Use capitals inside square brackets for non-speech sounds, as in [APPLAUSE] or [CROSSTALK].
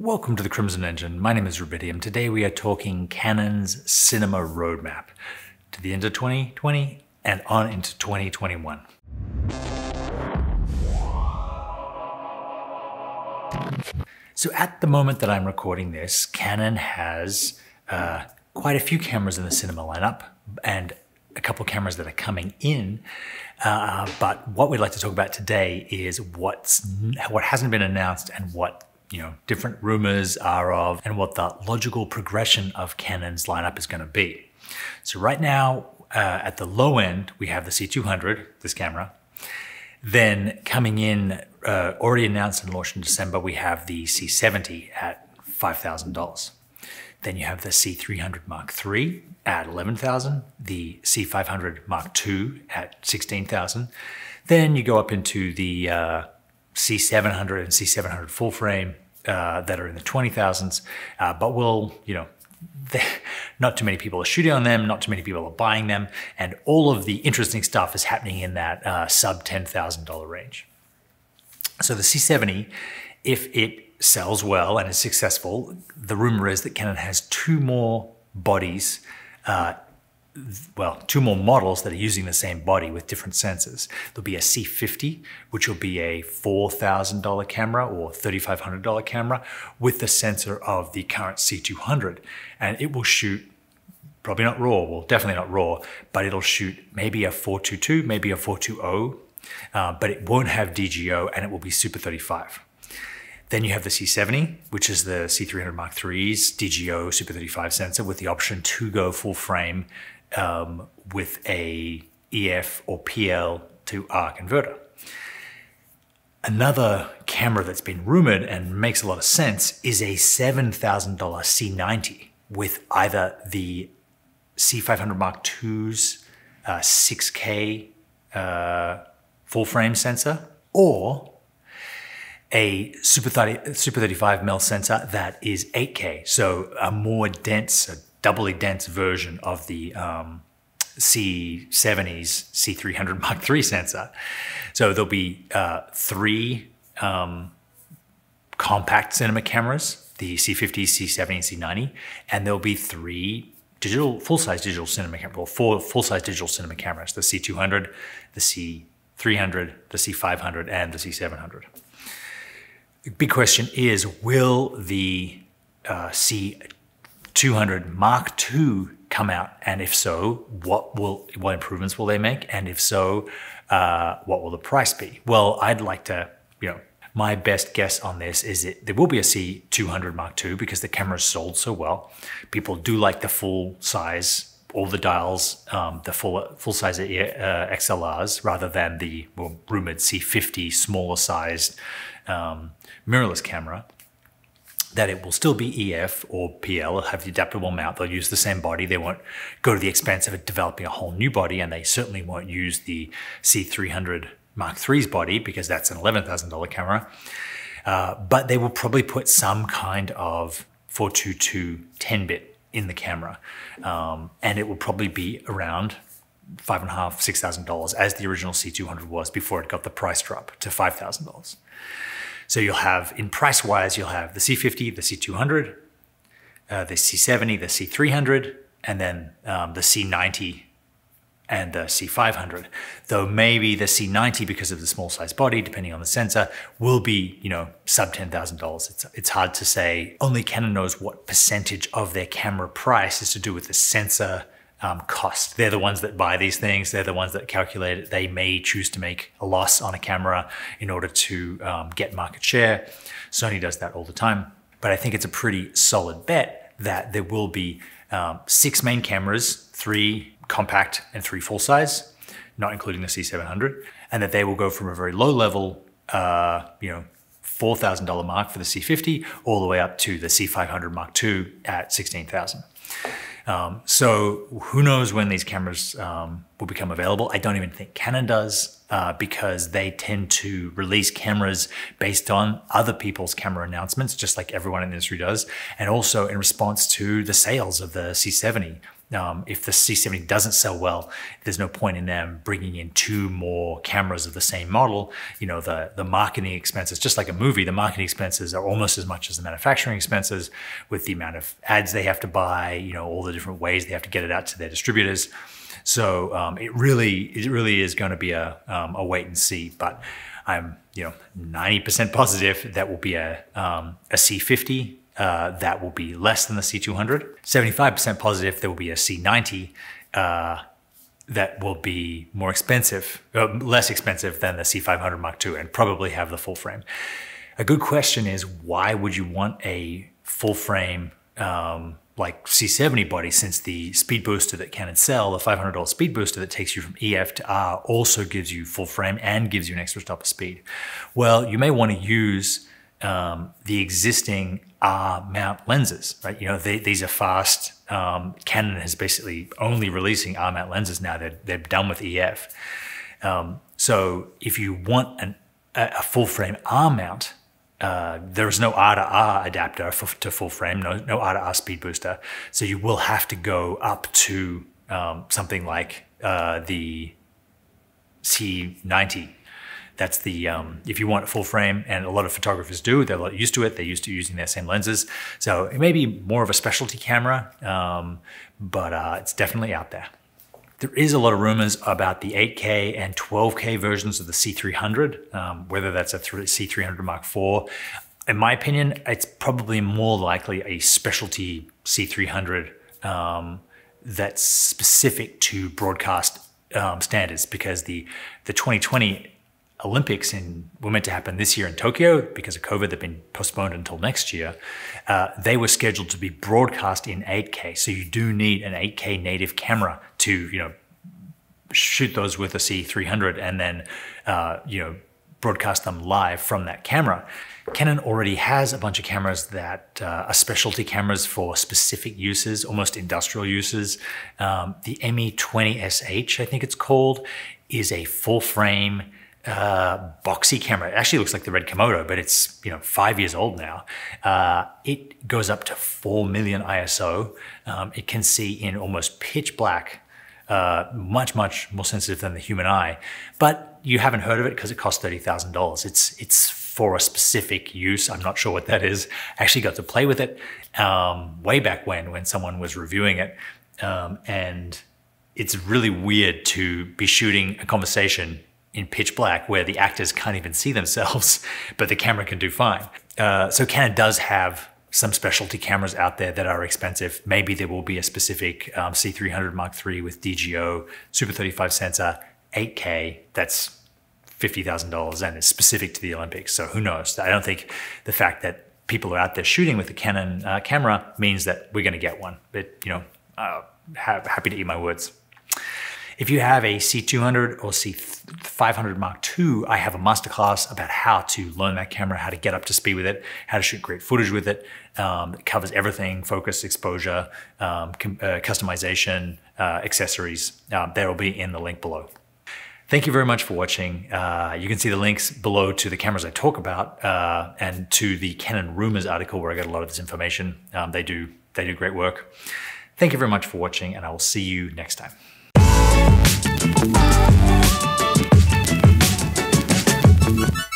Welcome to the Crimson Engine. My name is Rubidium. Today we are talking Canon's cinema roadmap to the end of 2020 and on into 2021. So at the moment that I'm recording this, Canon has uh, quite a few cameras in the cinema lineup and a couple cameras that are coming in. Uh, but what we'd like to talk about today is what's what hasn't been announced and what you know different rumors are of and what the logical progression of Canon's lineup is going to be. So right now, uh, at the low end, we have the C200, this camera. Then coming in, uh, already announced and launched in December, we have the C70 at $5,000. Then you have the C300 Mark III at 11,000, the C500 Mark II at 16,000. Then you go up into the uh, C700 and C700 full frame uh, that are in the 20,000s, uh, but will, you know, not too many people are shooting on them, not too many people are buying them, and all of the interesting stuff is happening in that uh, sub $10,000 range. So the C70, if it sells well and is successful, the rumor is that Canon has two more bodies uh, well, two more models that are using the same body with different sensors. There'll be a C50, which will be a $4,000 camera or $3,500 camera with the sensor of the current C200. And it will shoot, probably not RAW, well, definitely not RAW, but it'll shoot maybe a 422, maybe a 420, uh, but it won't have DGO and it will be Super 35. Then you have the C70, which is the C300 Mark III's DGO Super 35 sensor with the option to go full frame um, with a EF or PL to R converter. Another camera that's been rumored and makes a lot of sense is a $7,000 C90 with either the C500 Mark II's uh, 6K uh, full frame sensor or a Super, 30, Super 35 mm sensor that is 8K, so a more dense, doubly dense version of the um, C70's C300 Mark III sensor. So there'll be uh, three um, compact cinema cameras, the C50, C70, and C90, and there'll be three digital, full-size digital cinema cameras, well, four full-size digital cinema cameras, the C200, the C300, the C500, and the C700. The big question is, will the uh, C 200 Mark II come out? And if so, what will what improvements will they make? And if so, uh, what will the price be? Well, I'd like to, you know, my best guess on this is that there will be a C200 Mark II because the camera's sold so well. People do like the full size, all the dials, um, the full full size uh, XLRs rather than the well, rumored C50 smaller sized um, mirrorless camera that it will still be EF or PL, have the adaptable mount. They'll use the same body. They won't go to the expense of developing a whole new body, and they certainly won't use the C300 Mark III's body because that's an $11,000 camera. Uh, but they will probably put some kind of 422 10 bit in the camera, um, and it will probably be around five and a half, six thousand dollars as the original C200 was before it got the price drop to five thousand dollars. So you'll have, in price wise, you'll have the C50, the C200, uh, the C70, the C300, and then um, the C90 and the C500. Though maybe the C90, because of the small size body, depending on the sensor, will be, you know, sub $10,000. It's, it's hard to say. Only Canon knows what percentage of their camera price is to do with the sensor um, cost. They're the ones that buy these things. They're the ones that calculate it. They may choose to make a loss on a camera in order to um, get market share. Sony does that all the time. But I think it's a pretty solid bet that there will be um, six main cameras, three compact and three full size, not including the C700, and that they will go from a very low level, uh, you know, $4,000 mark for the C50 all the way up to the C500 Mark II at 16,000. Um, so who knows when these cameras um, will become available? I don't even think Canon does uh, because they tend to release cameras based on other people's camera announcements, just like everyone in the industry does, and also in response to the sales of the C70. Um, if the C70 doesn't sell well, there's no point in them bringing in two more cameras of the same model. You know, the, the marketing expenses, just like a movie, the marketing expenses are almost as much as the manufacturing expenses with the amount of ads they have to buy, you know, all the different ways they have to get it out to their distributors. So um, it really, it really is going to be a, um, a wait and see. But I'm, you know, 90% positive that will be a, um, a C50 uh, that will be less than the C200. 75% positive there will be a C90 uh, that will be more expensive, uh, less expensive than the C500 Mark II and probably have the full frame. A good question is why would you want a full frame um, like C70 body since the speed booster that Canon sell, the $500 speed booster that takes you from EF to R also gives you full frame and gives you an extra stop of speed. Well, you may want to use um, the existing R mount lenses, right? You know, they, these are fast. Um, Canon is basically only releasing R mount lenses now. They're, they're done with EF. Um, so if you want an, a, full frame R mount, uh, there is no R to R adapter for, to full frame, no, no R to R speed booster. So you will have to go up to um, something like uh, the C90 that's the, um, if you want full frame, and a lot of photographers do, they're a lot used to it, they're used to using their same lenses. So it may be more of a specialty camera, um, but uh, it's definitely out there. There is a lot of rumors about the 8K and 12K versions of the C300, um, whether that's a C300 Mark IV. In my opinion, it's probably more likely a specialty C300 um, that's specific to broadcast um, standards because the the 2020 Olympics in, were meant to happen this year in Tokyo because of COVID. They've been postponed until next year. Uh, they were scheduled to be broadcast in 8K. So you do need an 8K native camera to, you know, shoot those with a C300 and then, uh, you know, broadcast them live from that camera. Canon already has a bunch of cameras that uh, are specialty cameras for specific uses, almost industrial uses. Um, the ME20SH, I think it's called, is a full frame uh, boxy camera. It actually looks like the Red Komodo, but it's you know five years old now. Uh, it goes up to four million ISO. Um, it can see in almost pitch black, uh, much much more sensitive than the human eye. But you haven't heard of it because it costs thirty thousand dollars. It's it's for a specific use. I'm not sure what that is. I actually got to play with it um, way back when when someone was reviewing it, um, and it's really weird to be shooting a conversation in pitch black where the actors can't even see themselves, [LAUGHS] but the camera can do fine. Uh, so Canon does have some specialty cameras out there that are expensive. Maybe there will be a specific um, C300 Mark III with DGO, Super 35 sensor, 8K. That's $50,000 and it's specific to the Olympics. So who knows? I don't think the fact that people are out there shooting with a Canon uh, camera means that we're going to get one. But, you know, uh, ha happy to eat my words. If you have a C200 or C500 Mark II, I have a masterclass about how to learn that camera, how to get up to speed with it, how to shoot great footage with it. Um, it covers everything, focus, exposure, um, uh, customization, uh, accessories. Um, that will be in the link below. Thank you very much for watching. Uh, you can see the links below to the cameras I talk about uh, and to the Canon Rumors article where I get a lot of this information. Um, they do they do great work. Thank you very much for watching, and I will see you next time. Thank you.